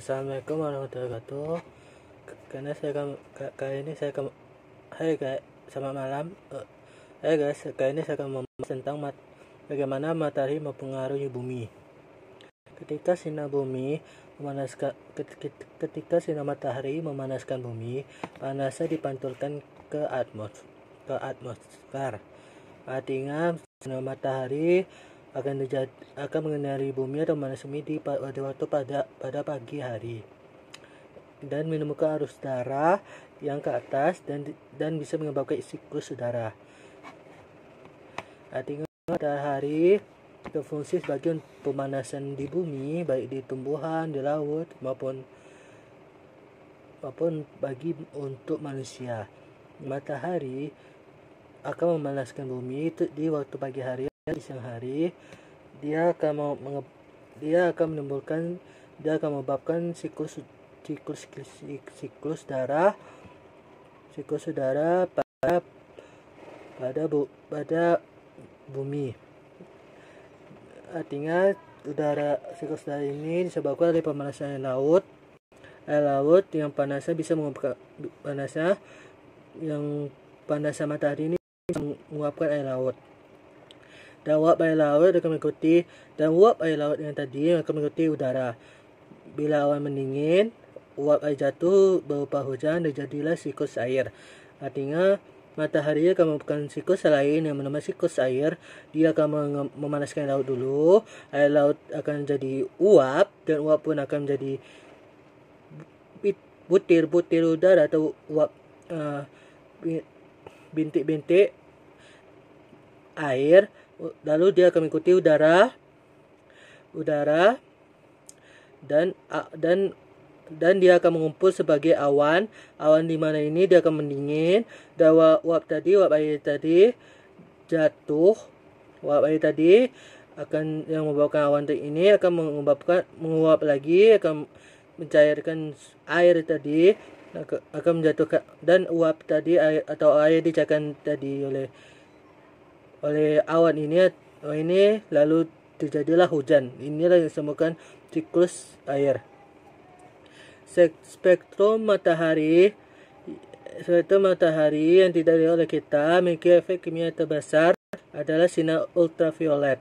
Assalamualaikum warahmatullahi wabarakatuh. Karena saya kali ini saya akan Hai guys, selamat malam. Eh, Hai guys, kali ini saya akan membahas tentang mat- bagaimana matahari mempengaruhi bumi. Ketika sinar bumi memanaskan ketika, ketika sinar matahari memanaskan bumi, panasnya dipantulkan ke atmos ke atmosfer. Artinya sinar matahari akan terjadi, akan bumi atau bumi di pa- pada waktu pada pada pagi hari dan menemukan arus darah yang ke atas dan dan bisa menyebabkan siklus udara. Artinya matahari berfungsi sebagai pemanasan di bumi baik di tumbuhan, di laut maupun maupun bagi untuk manusia. Matahari akan memanaskan bumi itu di waktu pagi hari di siang hari dia akan dia akan menimbulkan dia akan menyebabkan siklus siklus siklus, darah siklus udara pada pada bu, pada bumi. Artinya udara siklus udara ini disebabkan oleh pemanasan air laut. Air laut yang panasnya bisa menguapkan panasnya yang panasnya matahari ini menguapkan air laut dan uap air laut akan mengikuti. Dan uap air laut yang tadi akan mengikuti udara. Bila awan mendingin uap air jatuh berupa hujan dan jadilah siklus air. Artinya matahari akan merupakan siklus lain yang bernama siklus air. Dia akan memanaskan laut dulu. Air laut akan jadi uap dan uap pun akan menjadi butir-butir udara atau uap uh, bi- bintik-bintik air lalu dia akan mengikuti udara udara dan dan dan dia akan mengumpul sebagai awan. Awan di mana ini dia akan mendingin. Dan uap, tadi uap air tadi jatuh. Uap air tadi akan yang membawakan awan ini akan menyebabkan menguap lagi akan mencairkan air tadi akan menjatuhkan dan uap tadi air, atau air dicairkan tadi oleh oleh awan ini oh ini lalu terjadilah hujan. Inilah yang disebutkan siklus air. Spektrum matahari spektrum matahari yang tidak oleh kita memiliki efek kimia terbesar adalah sinar ultraviolet.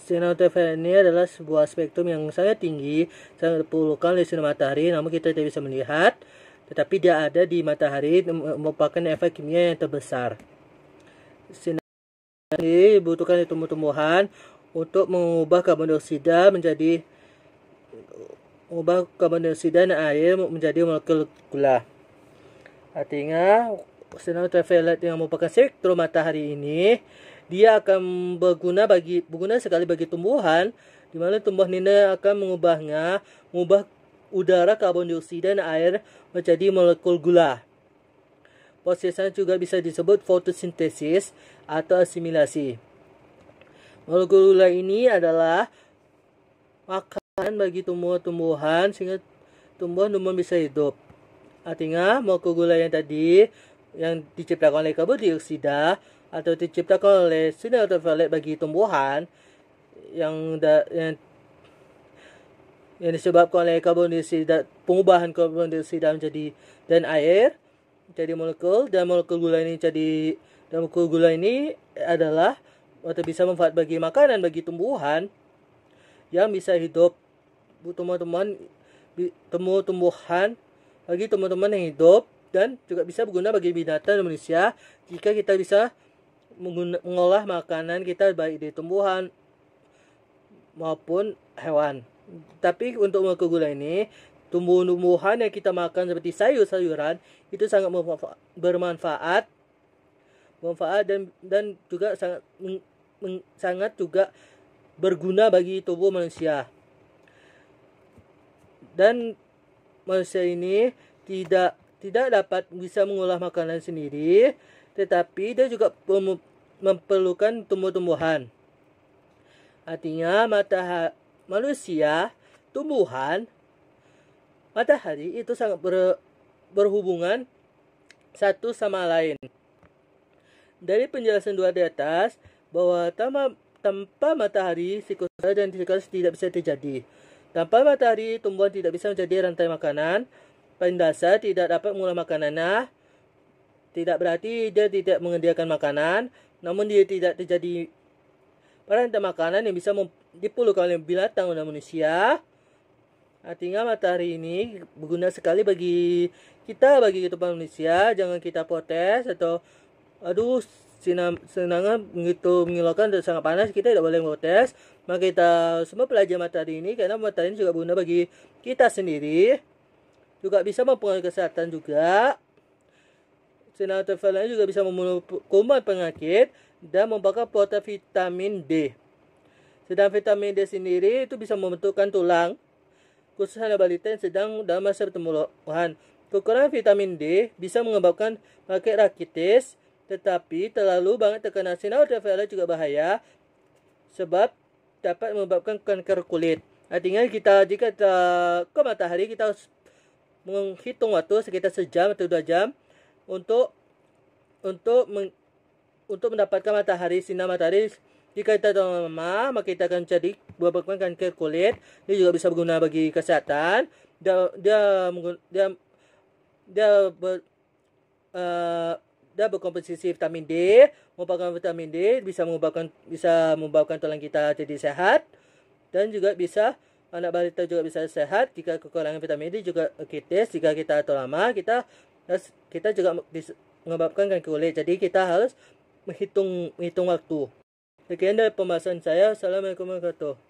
Sinar ultraviolet ini adalah sebuah spektrum yang sangat tinggi sangat diperlukan oleh sinar matahari namun kita tidak bisa melihat tetapi dia ada di matahari merupakan efek kimia yang terbesar. Sinar dibutuhkan di tumbuh-tumbuhan untuk mengubah karbon dioksida menjadi mengubah karbon dioksida dan air menjadi molekul gula. Artinya sinar ultraviolet yang merupakan spektrum matahari ini dia akan berguna bagi berguna sekali bagi tumbuhan di mana tumbuhan ini akan mengubahnya mengubah udara karbon dioksida dan air menjadi molekul gula. Prosesnya juga bisa disebut fotosintesis atau asimilasi. Molekul gula ini adalah makanan bagi tumbuh-tumbuhan sehingga tumbuhan-tumbuhan bisa hidup. Artinya molekul gula yang tadi yang diciptakan oleh karbon dioksida atau diciptakan oleh sinar ultraviolet bagi tumbuhan yang da, yang yang disebabkan oleh karbon dioksida pengubahan karbon dioksida menjadi dan air jadi molekul dan molekul gula ini jadi dan molekul gula ini adalah atau bisa manfaat bagi makanan bagi tumbuhan yang bisa hidup tumbuh-tumbuhan tumbuh-tumbuhan bagi tumbuh-tumbuhan yang hidup dan juga bisa berguna bagi binatang dan manusia jika kita bisa mengolah makanan kita baik di tumbuhan maupun hewan. Tapi untuk molekul gula ini tumbuh-tumbuhan yang kita makan seperti sayur-sayuran itu sangat bermanfaat. Bermanfaat dan dan juga sangat meng, meng, sangat juga berguna bagi tubuh manusia. Dan manusia ini tidak tidak dapat bisa mengolah makanan sendiri tetapi dia juga memerlukan tumbuh-tumbuhan. Artinya mata manusia tumbuhan matahari itu sangat ber, berhubungan satu sama lain. Dari penjelasan dua di atas bahwa tanpa, tanpa matahari siklus dan siklus tidak bisa terjadi. Tanpa matahari, tumbuhan tidak bisa menjadi rantai makanan. Paling dasar tidak dapat mengolah makanannya. Tidak berarti dia tidak menyediakan makanan, namun dia tidak terjadi rantai makanan yang bisa diperlukan oleh binatang dan manusia. Artinya matahari ini berguna sekali bagi kita, bagi kehidupan manusia. Jangan kita protes atau aduh sinar senangan begitu mengilokan dan sangat panas kita tidak boleh protes maka kita semua pelajar matahari ini karena matahari ini juga berguna bagi kita sendiri. Juga bisa mempengaruhi kesehatan juga. Sinar ultraviolet juga bisa membunuh kuman penyakit dan membakar protein vitamin D. Sedang vitamin D sendiri itu bisa membentukkan tulang khususnya balita yang sedang dalam masa pertumbuhan. Kekurangan vitamin D bisa menyebabkan penyakit rakitis, tetapi terlalu banyak terkena sinar ultraviolet juga bahaya sebab dapat menyebabkan kanker kulit. Artinya kita jika kita ke matahari kita harus menghitung waktu sekitar sejam atau dua jam untuk untuk meng, untuk mendapatkan matahari sinar matahari jika kita lama maka kita akan jadi menyebabkan kanker kulit ini juga bisa berguna bagi kesehatan. Dia dia dia dia ber, uh, dia berkomposisi vitamin D merupakan vitamin D bisa mengubahkan bisa membawakan tulang kita jadi sehat. Dan juga bisa anak balita juga bisa sehat jika kekurangan vitamin D juga kritis jika kita atau lama kita kita juga menyebabkan kan kulit. Jadi kita harus menghitung menghitung waktu sekian dari pembahasan saya. Assalamualaikum warahmatullahi wabarakatuh